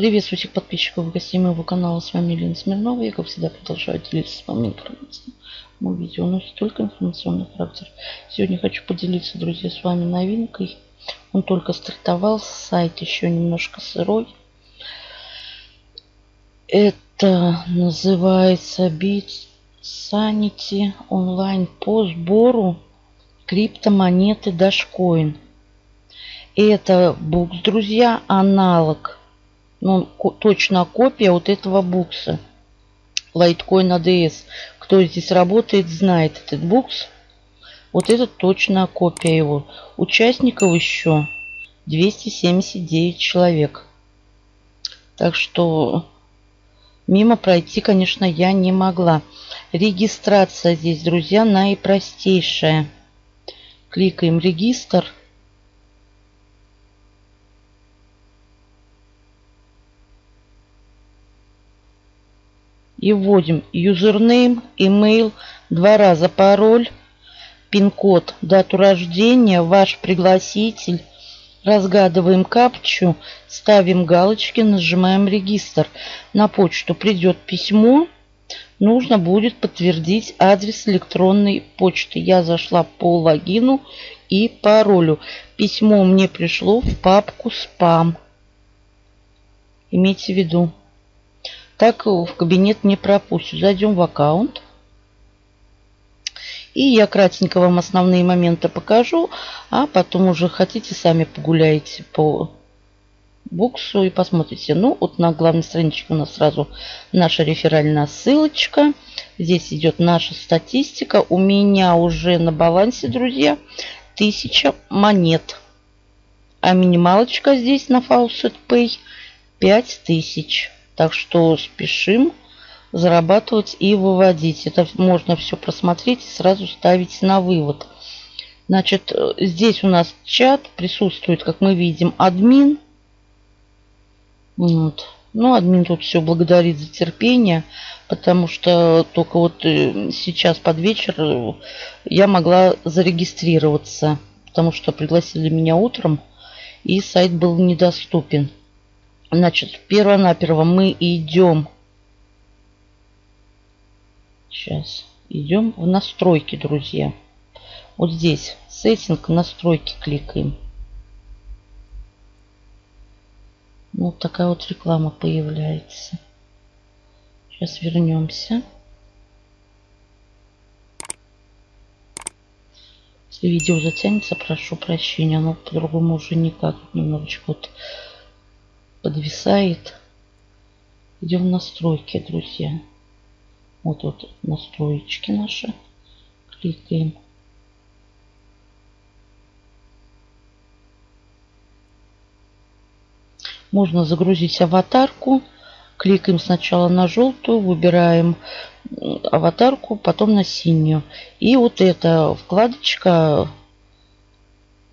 Приветствую всех подписчиков и гостей моего канала. С вами Елена Смирнова. Я, как всегда, продолжаю делиться с вами информацией. Мое видео носит только информационный характер. Сегодня хочу поделиться, друзья, с вами новинкой. Он только стартовал, сайт еще немножко сырой. Это называется BitSanity онлайн по сбору криптомонеты Dashcoin. Это букс, друзья, аналог ну, точно копия вот этого букса. Litecoin ADS. Кто здесь работает, знает этот букс. Вот это точно копия его. Участников еще 279 человек. Так что мимо пройти, конечно, я не могла. Регистрация здесь, друзья, наипростейшая. Кликаем регистр. И вводим юзернейм, email, два раза пароль, пин-код, дату рождения, ваш пригласитель. Разгадываем капчу, ставим галочки, нажимаем регистр. На почту придет письмо. Нужно будет подтвердить адрес электронной почты. Я зашла по логину и паролю. Письмо мне пришло в папку спам. Имейте в виду так в кабинет не пропустят. Зайдем в аккаунт. И я кратенько вам основные моменты покажу, а потом уже хотите сами погуляете по буксу и посмотрите. Ну, вот на главной страничке у нас сразу наша реферальная ссылочка. Здесь идет наша статистика. У меня уже на балансе, друзья, 1000 монет. А минималочка здесь на Faucet Pay 5000. Так что спешим зарабатывать и выводить. Это можно все просмотреть и сразу ставить на вывод. Значит, здесь у нас чат присутствует, как мы видим, админ. Вот. Ну, админ тут все благодарит за терпение, потому что только вот э, сейчас под вечер я могла зарегистрироваться, потому что пригласили меня утром, и сайт был недоступен. Значит, перво-наперво мы идем. Сейчас. Идем в настройки, друзья. Вот здесь. Сеттинг, настройки кликаем. Ну, вот такая вот реклама появляется. Сейчас вернемся. Если видео затянется, прошу прощения. Но по-другому уже никак. Немножечко вот подвисает. Идем в настройки, друзья. Вот вот настроечки наши. Кликаем. Можно загрузить аватарку. Кликаем сначала на желтую, выбираем аватарку, потом на синюю. И вот эта вкладочка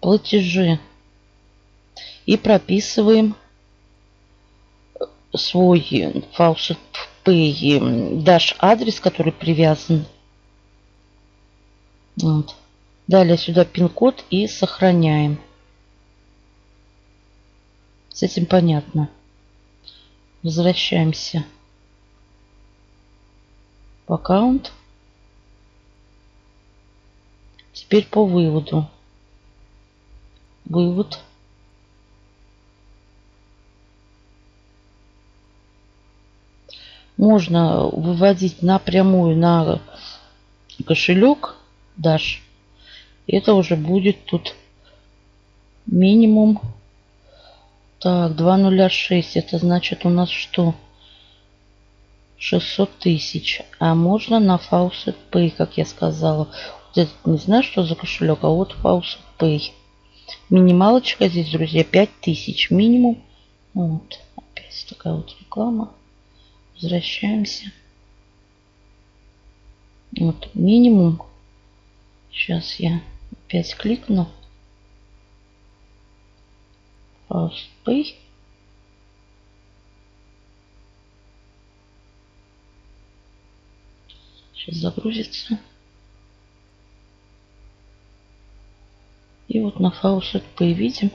платежи. И прописываем свой Faucet Pay дашь адрес, который привязан. Вот. Далее сюда пин-код и сохраняем. С этим понятно. Возвращаемся в аккаунт. Теперь по выводу. Вывод. Можно выводить напрямую на кошелек Dash. Это уже будет тут минимум. Так, 206. Это значит у нас что? 600 тысяч. А можно на Faucet Pay, как я сказала. Вот этот не знаю, что за кошелек, а вот Faucet Pay. Минималочка здесь, друзья, 5000 минимум. Вот. Опять такая вот реклама. Возвращаемся. Вот минимум. Сейчас я опять кликну. Pay. Сейчас загрузится. И вот на Pay видим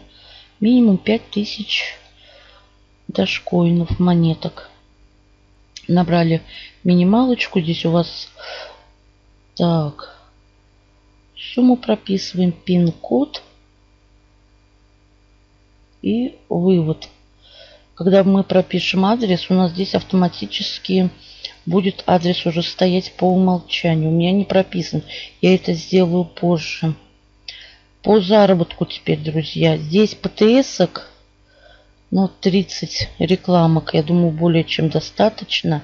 минимум 5000 дашкоинов, монеток. Набрали минималочку. Здесь у вас... Так. Сумму прописываем. Пин-код. И вывод. Когда мы пропишем адрес, у нас здесь автоматически будет адрес уже стоять по умолчанию. У меня не прописан. Я это сделаю позже. По заработку теперь, друзья. Здесь ПТСок, ну, 30 рекламок, я думаю, более чем достаточно.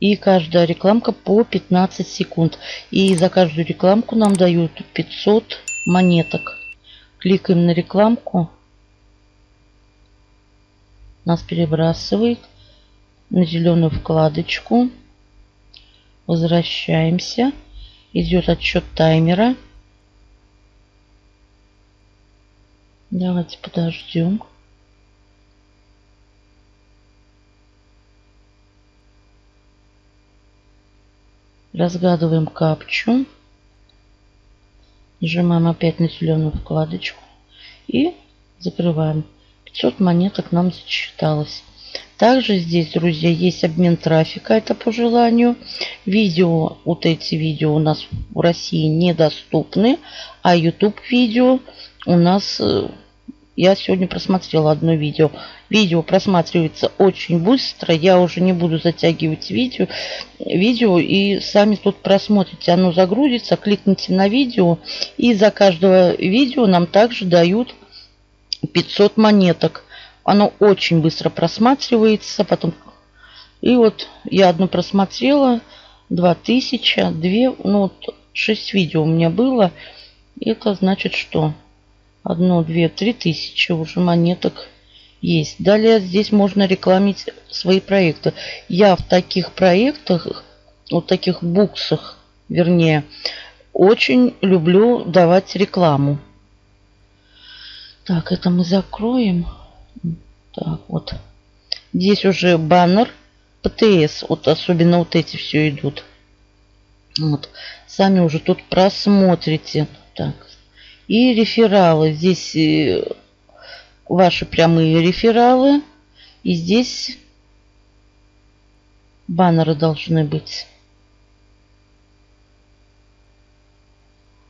И каждая рекламка по 15 секунд. И за каждую рекламку нам дают 500 монеток. Кликаем на рекламку. Нас перебрасывает на зеленую вкладочку. Возвращаемся. Идет отсчет таймера. Давайте подождем. Разгадываем капчу. Нажимаем опять на зеленую вкладочку. И закрываем. 500 монеток нам зачиталось. Также здесь, друзья, есть обмен трафика, это по желанию. Видео, вот эти видео у нас в России недоступны, а YouTube видео у нас, э, я сегодня просмотрела одно видео. Видео просматривается очень быстро, я уже не буду затягивать видео, видео и сами тут просмотрите. Оно загрузится, кликните на видео и за каждого видео нам также дают 500 монеток. Оно очень быстро просматривается. Потом... И вот я одну просмотрела. 2000, 2, ну вот 6 видео у меня было. Это значит что? Одно, две, три тысячи уже монеток есть. Далее здесь можно рекламить свои проекты. Я в таких проектах, вот таких буксах, вернее, очень люблю давать рекламу. Так, это мы закроем. Так, вот. Здесь уже баннер ПТС. Вот особенно вот эти все идут. Вот. Сами уже тут просмотрите. Так. И рефералы. Здесь э, ваши прямые рефералы. И здесь баннеры должны быть.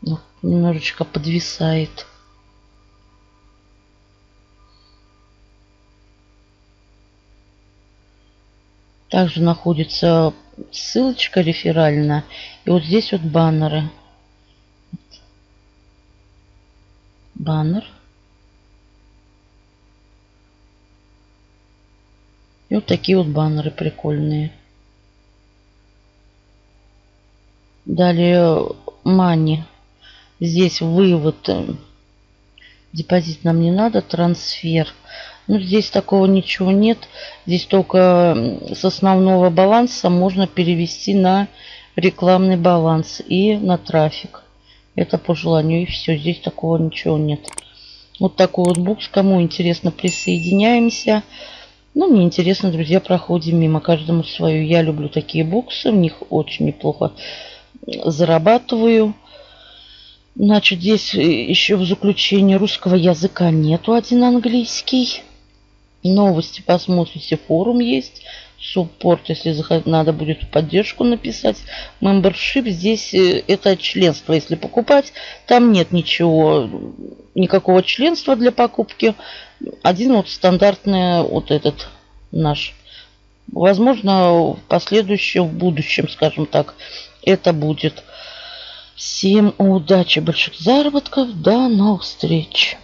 Ну, немножечко подвисает. Также находится ссылочка реферальная. И вот здесь вот баннеры. Баннер. И вот такие вот баннеры прикольные. Далее мани. Здесь вывод. Депозит нам не надо. Трансфер. Ну, здесь такого ничего нет. Здесь только с основного баланса можно перевести на рекламный баланс и на трафик. Это по желанию. И все. Здесь такого ничего нет. Вот такой вот букс. Кому интересно, присоединяемся. Ну, мне интересно, друзья, проходим мимо. Каждому свою. Я люблю такие буксы. В них очень неплохо зарабатываю. Значит, здесь еще в заключении русского языка нету. Один английский новости посмотрите, форум есть, суппорт, если надо будет поддержку написать. Membership здесь э, это членство, если покупать. Там нет ничего, никакого членства для покупки. Один вот стандартный вот этот наш. Возможно, в последующем, в будущем, скажем так, это будет. Всем удачи, больших заработков. До новых встреч.